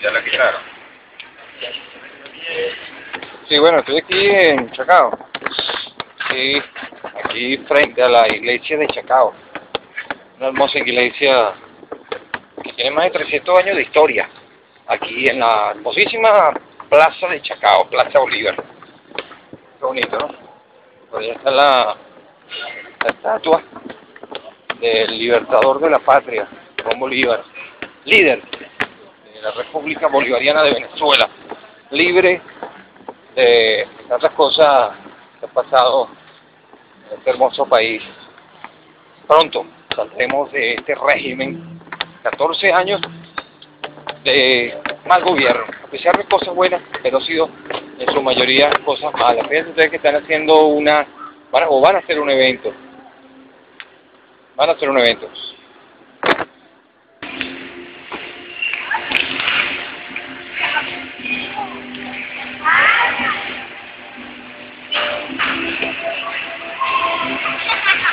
ya la quitaron. Sí, bueno, estoy aquí en Chacao. Sí, aquí frente a la iglesia de Chacao. Una hermosa iglesia que tiene más de 300 años de historia. Aquí en la hermosísima plaza de Chacao, Plaza Bolívar. Qué bonito, ¿no? Por allá está la, la estatua del libertador de la patria, Juan Bolívar, líder de la República Bolivariana de Venezuela, libre de tantas cosas que han pasado en este hermoso país. Pronto saldremos de este régimen, 14 años de mal gobierno, a pesar de cosas buenas, pero ha sido en su mayoría cosas malas. Fíjense ustedes que están haciendo una, van a- o van a hacer un evento, van a hacer un evento.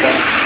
Gracias.